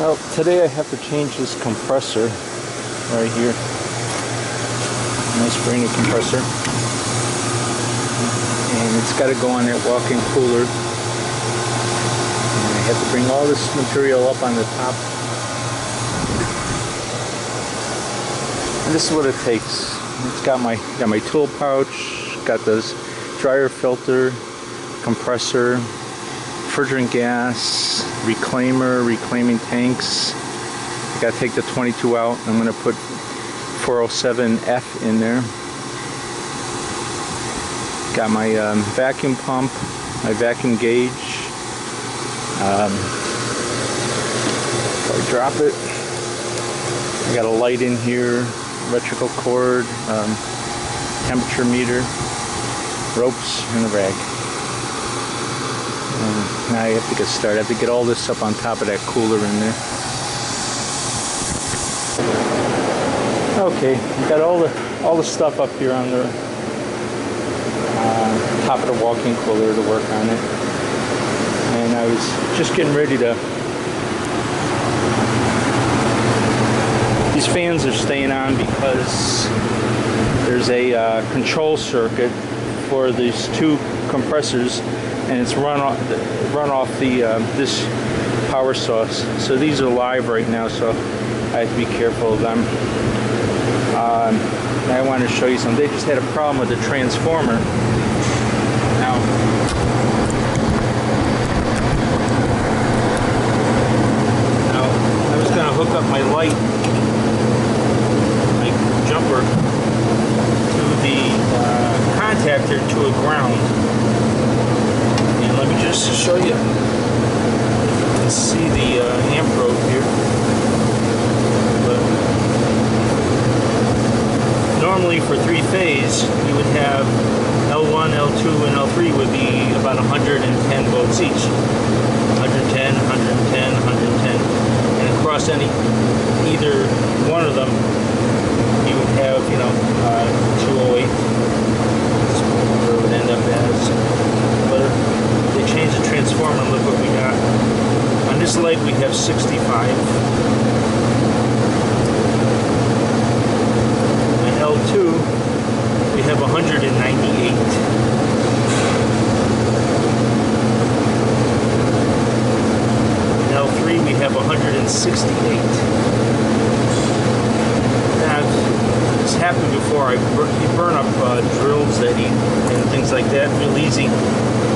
Well, today I have to change this compressor right here. Nice brand new compressor. And it's got to go on that walk-in cooler. And I have to bring all this material up on the top. And this is what it takes. It's got my got my tool pouch, got this dryer filter, compressor, refrigerant gas, reclaimer, reclaiming tanks. I gotta take the 22 out. I'm gonna put 407F in there. Got my um, vacuum pump, my vacuum gauge. Um, if I drop it, I got a light in here, electrical cord, um, temperature meter, ropes, and a rag. Now I have to get started. I have to get all this up on top of that cooler in there. Okay, got all the all the stuff up here on the uh, top of the walk-in cooler to work on it. And I was just getting ready to. These fans are staying on because there's a uh, control circuit for these two compressors and it's run off run off the uh, this power source. So these are live right now, so I have to be careful of them. Um, I wanted to show you something. They just had a problem with the transformer. Now, now I was going to hook up my light, my jumper, to the uh, contactor to a ground let me just show you. You can see the uh, amp probe here. But normally for three phase, you would have L1, L2, and L3 would be about 110 volts each. 110, 110, 110. And across any, either one of them, 1968. Now, happened before. I burn, you burn up uh, drills that he, and things like that real easy,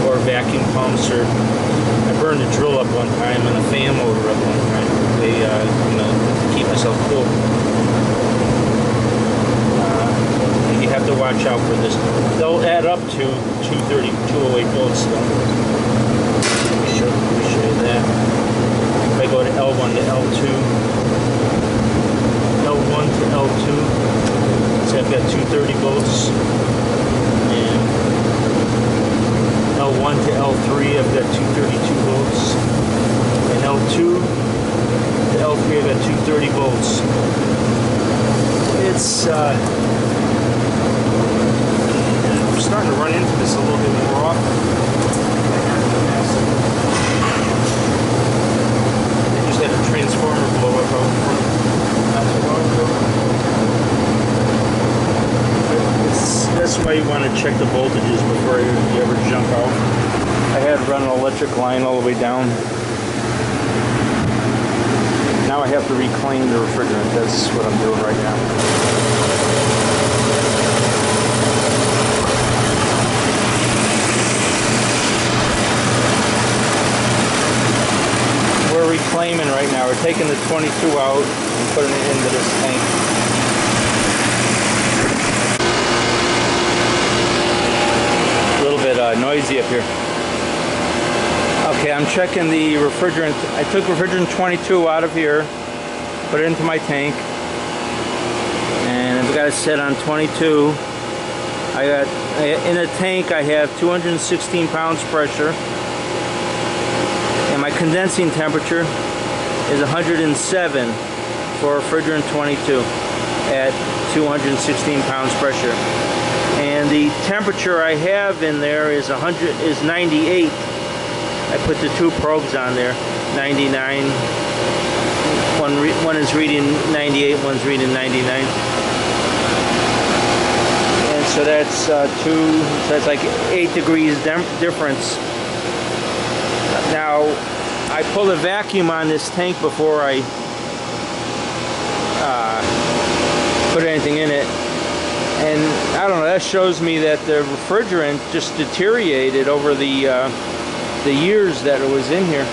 or vacuum pumps, or I burned a drill up one time and a fan motor up one time. They, uh, you know, to keep myself cool. Uh, you have to watch out for this. They'll add up to 230, 208 volts though. L2, L1 to L2, so I've got 230 volts. And L1 to L3, I've got 232 volts. And L2 to L3, I've got 230 volts. It's, uh, I'm starting to run into this a little bit more often. I just had a transformer blow up out front not too long ago. that's why you want to check the voltages before you, ever jump out. I had run an electric line all the way down. Now I have to reclaim the refrigerant. That's what I'm doing right now. We're reclaiming right now. We're taking the 22 out and putting it into this tank. bit uh, noisy up here. Okay, I'm checking the refrigerant. I took refrigerant 22 out of here, put it into my tank, and I've got it set on 22. I got in a tank. I have 216 pounds pressure, and my condensing temperature is 107 for refrigerant 22 at 216 pounds pressure and the temperature I have in there is 100 is 98 I put the two probes on there 99 one one is reading 98, one's reading 99. And so that's uh, two, so that's like eight degrees difference. Now, I pull a vacuum on this tank before I uh, put anything in it. And I don't know, that shows me that the refrigerant just deteriorated over the, uh, the years that it was in here.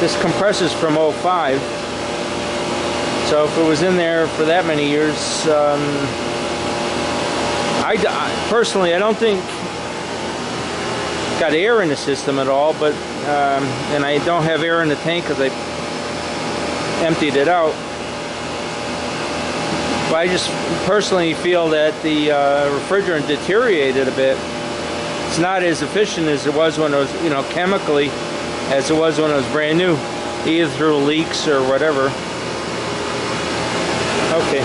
This compresses from 05. So if it was in there for that many years, um, I, I, personally, I don't think got air in the system at all, but um, and I don't have air in the tank because I emptied it out. But I just personally feel that the uh, refrigerant deteriorated a bit. It's not as efficient as it was when it was, you know, chemically, as it was when it was brand new, either through leaks or whatever. Okay.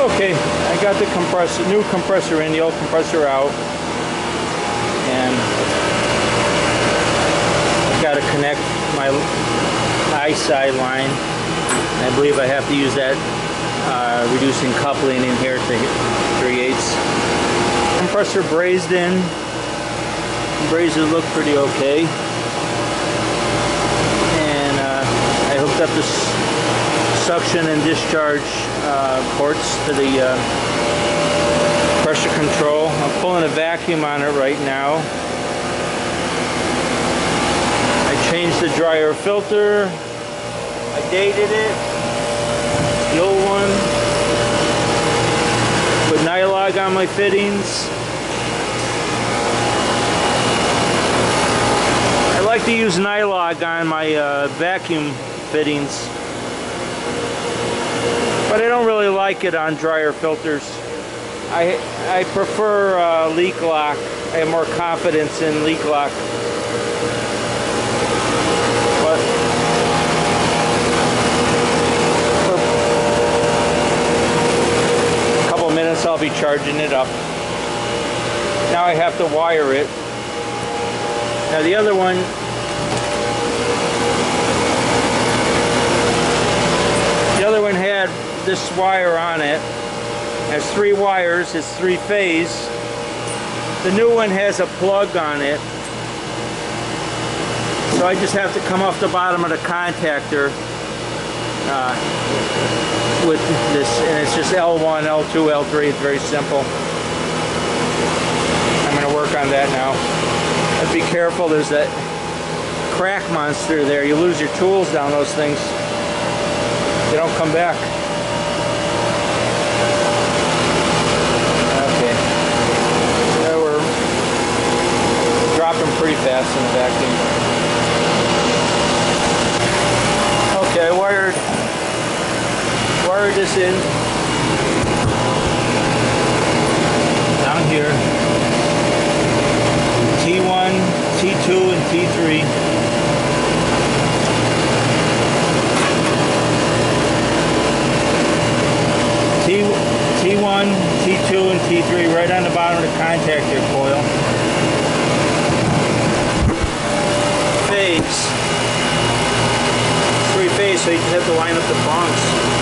Okay, I got the compressor, new compressor in, the old compressor out. And I've got to connect my high side line. I believe I have to use that uh, reducing coupling in here to creates compressor brazed in brazes look pretty okay. And uh, I hooked up this suction and discharge uh, ports to the uh, pressure control. I'm pulling a vacuum on it right now. I changed the dryer filter. I dated it old one. Put Nylog on my fittings. I like to use Nylog on my uh, vacuum fittings. But I don't really like it on dryer filters. I, I prefer uh, leak lock. I have more confidence in leak lock. Minutes I'll be charging it up. Now I have to wire it. Now the other one the other one had this wire on it. It has three wires, it's three phase. The new one has a plug on it. So I just have to come off the bottom of the contactor uh, with this, and it's just L1, L2, L3. It's very simple. I'm going to work on that now. But be careful, there's that crack monster there. You lose your tools down those things. They don't come back. Okay. So we're dropping pretty fast in the vacuum. Okay, wired wire this in down here T1, T2, and T3 T, T1, T2, and T3 right on the bottom of the contactor coil. Phase. Three phase, so you just have to line up the prongs.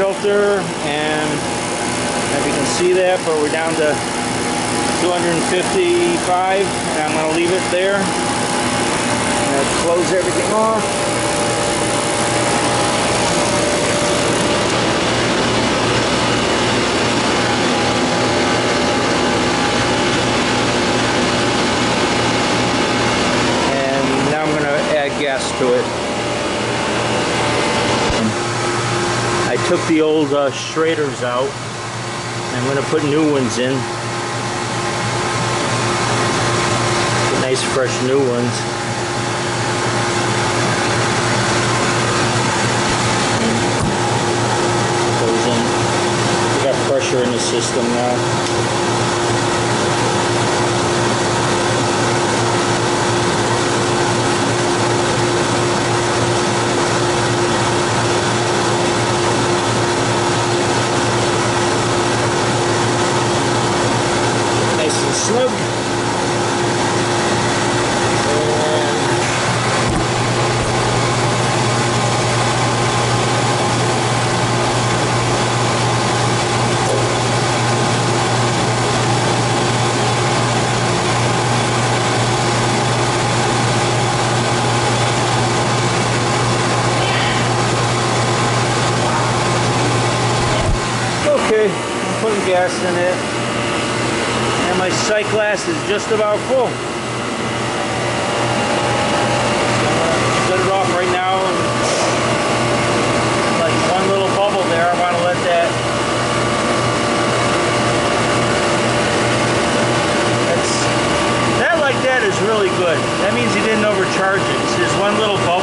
Filter and if you can see that but we're down to 255 and I'm going to leave it there. And close everything off. And now I'm going to add gas to it took the old uh, Schraders out. I'm going to put new ones in. Put nice fresh new ones. Goes in. We got pressure in the system now. In it. And my sight glass is just about full. Uh, shut it off right now. Like one little bubble there, I want to let that. That's, that like that is really good. That means he didn't overcharge it. See, There's one little bubble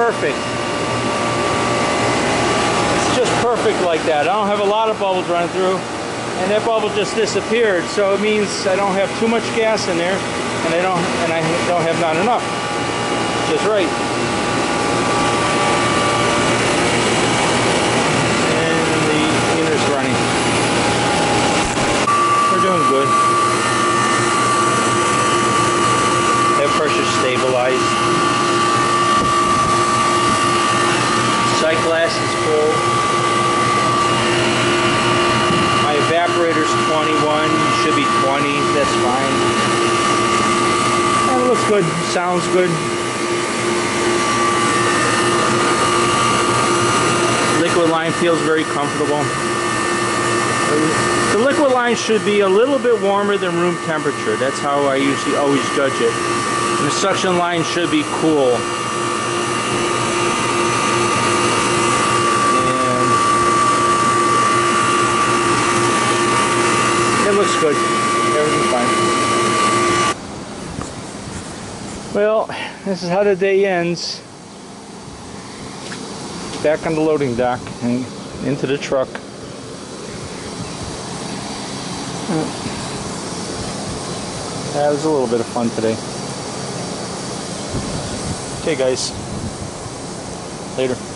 perfect. It's just perfect like that. I don't have a lot of bubbles running through and that bubble just disappeared. So it means I don't have too much gas in there, and I don't and I don't have not enough. Just right. And the running. We're doing good. That pressure stabilized. Sight glass is full. My evaporator's 21, should be 20, that's fine. That looks good, sounds good. Liquid line feels very comfortable. The liquid line should be a little bit warmer than room temperature. That's how I usually always judge it. And the suction line should be cool. Looks good. Everything's fine. Well, this is how the day ends. Back on the loading dock and into the truck. Uh, that was a little bit of fun today. Okay, guys. Later.